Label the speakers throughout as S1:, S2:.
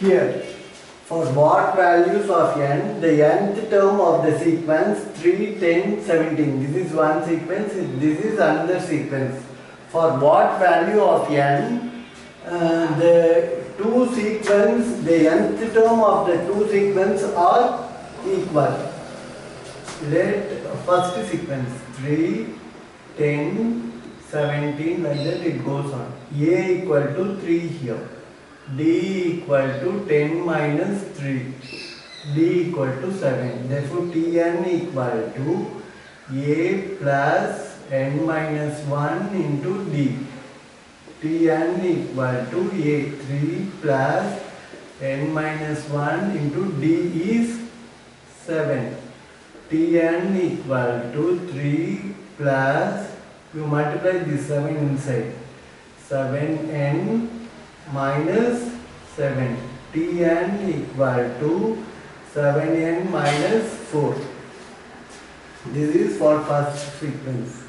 S1: Here, for what values of n, the nth term of the sequence 3, 10, 17. This is one sequence, this is another sequence. For what value of n, uh, the two sequence, the nth term of the two sequence are equal. Let first sequence 3, 10, 17 like that it goes on. A equal to 3 here. D equal to 10 minus 3. D equal to 7. Therefore Tn equal to A plus n minus 1 into D. Tn equal to A3 plus n minus 1 into D is 7. Tn equal to 3 plus you multiply this 7 inside 7n minus 7 Tn equal to 7n minus 4 this is for first sequence.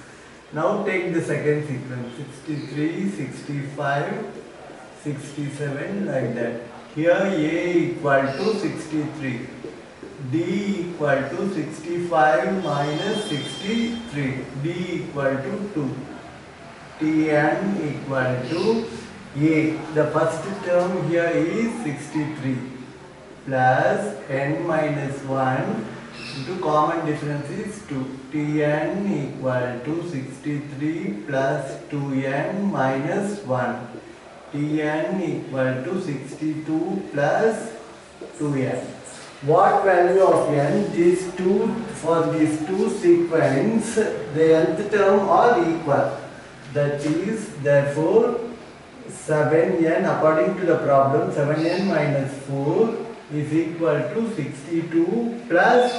S1: Now take the second sequence 63 65 67 like that. Here a equal to 63 d equal to 65 minus 63 d equal to 2 tn equal to a the first term here is 63 plus n minus 1 into common difference is 2 tn equal to 63 plus 2n minus 1 tn equal to 62 plus 2n what value of n? These two for these two sequence the nth term are equal. That is therefore 7n according to the problem 7n minus 4 is equal to 62 plus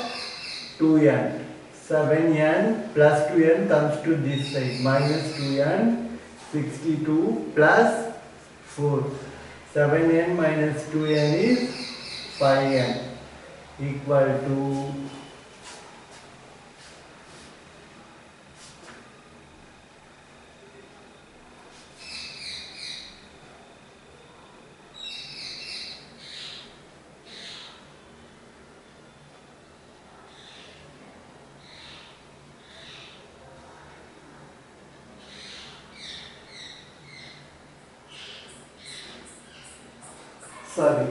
S1: 2n 7n plus 2n comes to this side minus 2n 62 plus 4 7n minus 2n is 5n equal to sorry.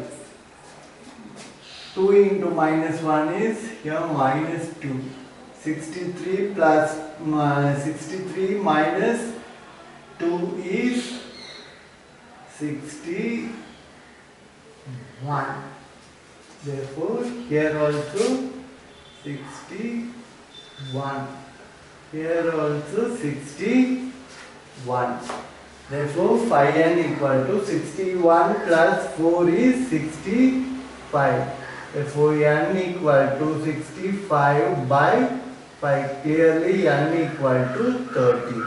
S1: 2 into minus 1 is here minus 2 63 plus uh, 63 minus 2 is 61 therefore here also 61 here also 61 therefore 5n equal to 61 plus 4 is 65 Therefore, n equal to 65 by 5. Clearly, n equal to 13.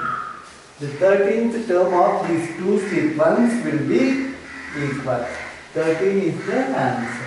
S1: The 13th term of these two sequence will be equal. 13 is the answer.